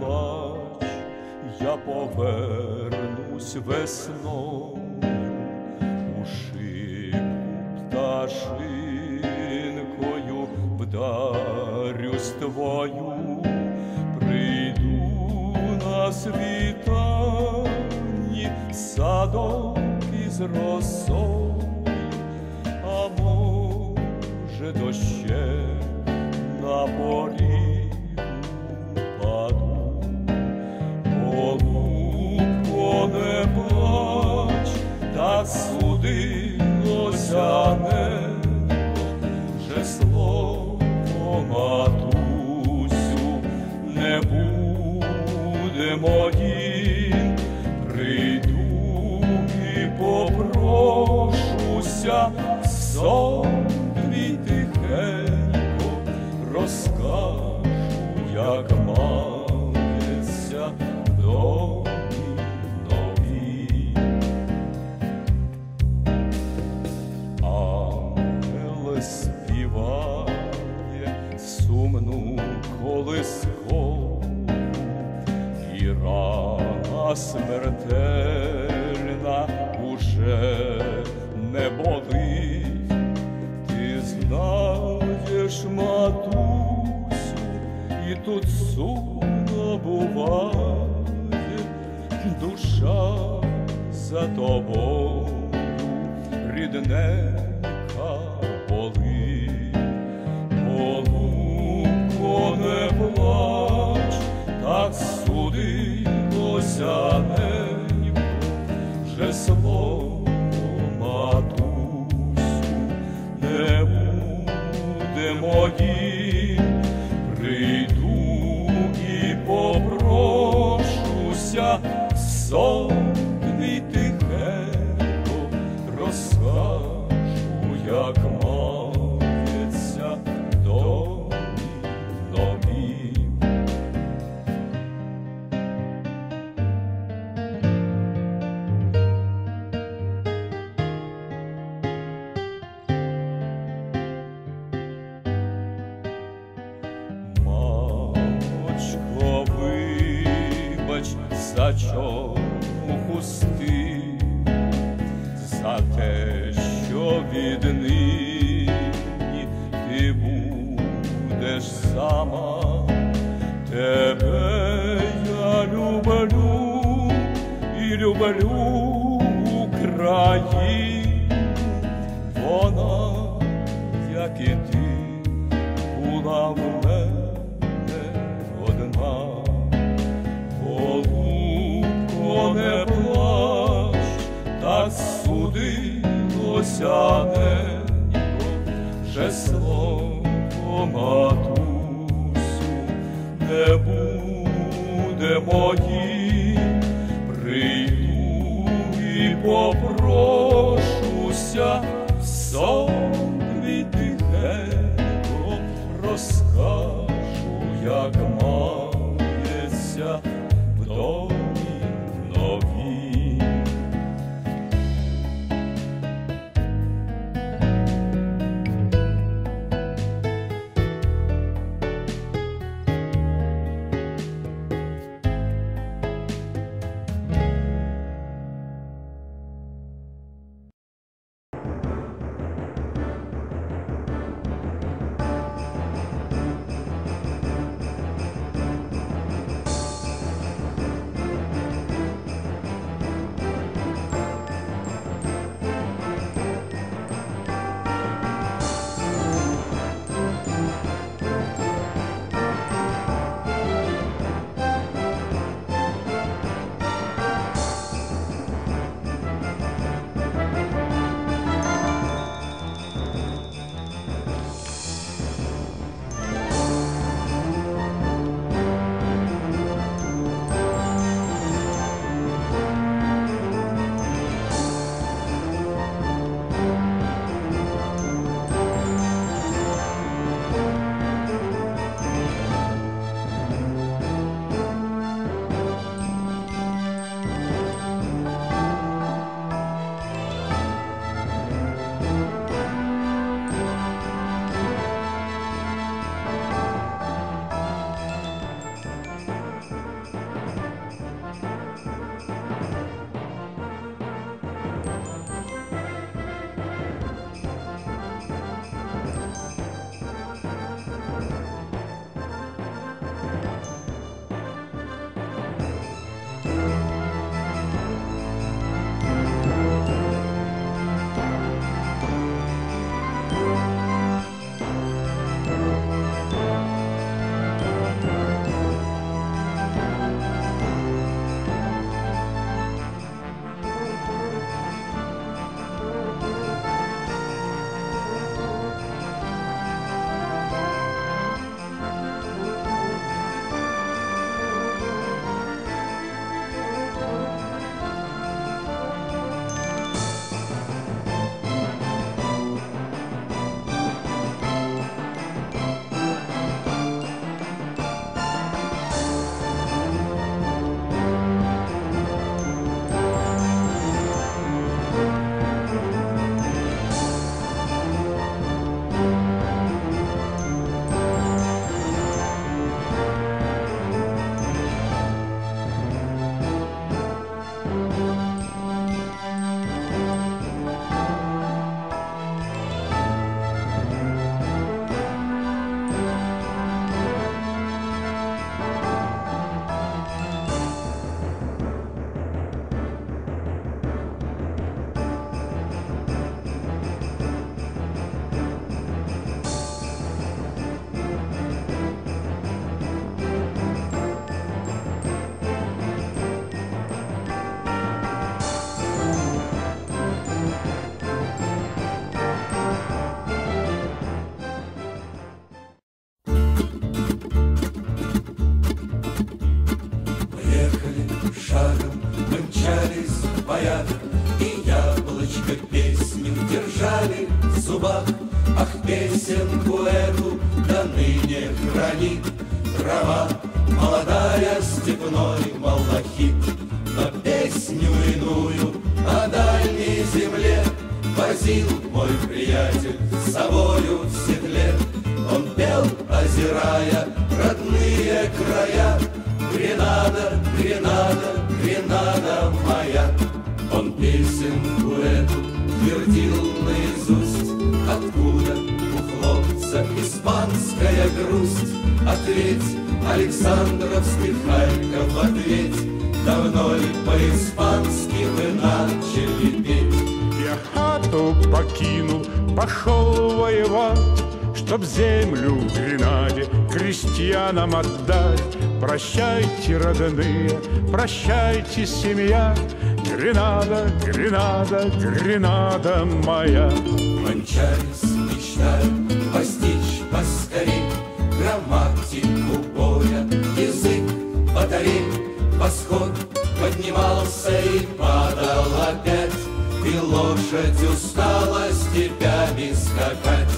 плач, я повернусь весною у шибку пташинкою вдарюсь твою, прийду на світанні садок із росою, а може дощем на поріг Судилося не же слово матусю, не будемо дім, прийду і попрошуся. сон. Тут сумно буває, душа за тобою рідненька болить. soul. віднині ти будеш сама, тебе я люблю і люблю Україну, вона, як і ти, була в że słowo ma. Твоя И яблочко песню держали в зубах. Ах, песенку эту до ныне хранит Трава молодая степной малахит. Но песню иную о дальней земле Возил мой приятель с собою в седле. Он пел, озирая родные края. Гренада, Гренада, Гренада твердил наизусть Откуда у хлопца испанская грусть Ответь, Александровский Харьков, ответь Давно ли по-испански вы начали петь? Я хату покинул, пошел воевать, Чтоб землю в Гренаде крестьянам отдать. Прощайте, родные, прощайте, семья, Гренада, Гренада, Гренада моя. Кончались мечтаю постичь поскорей Грамматику боя, язык батарей Восход поднимался и падал опять. И лошадь устала степями скакать.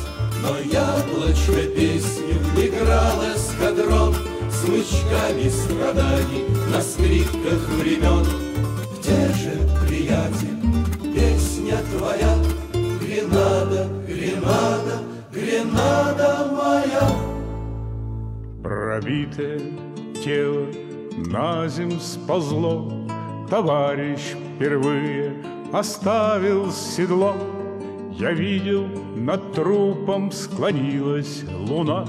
Но яблочко песню играл эскадрон. Смычками страданий на скрипках времен Гренада моя. Пробитое тело на земь сползло, Товарищ впервые оставил седло. Я видел, над трупом склонилась луна,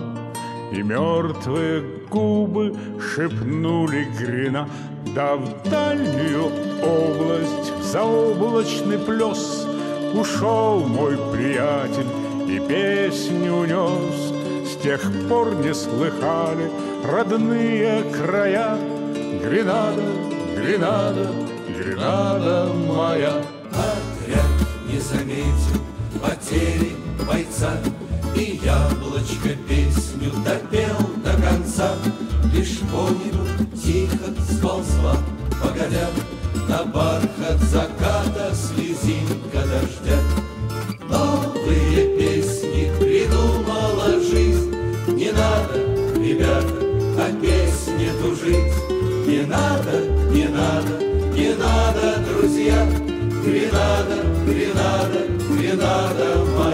И мертвые губы шепнули грена, Да в дальнюю область, в заоблачный плес Ушел мой приятель и песню унес. С тех пор не слыхали родные края Гренада, Гренада, Гренада моя. Отряд не заметил потери бойца И яблочко песню допел до конца Лишь по небу тихо сползла, погодя На бархат заката слезинка дождя не надо, друзья. Гренада, Гренада, Гренада моя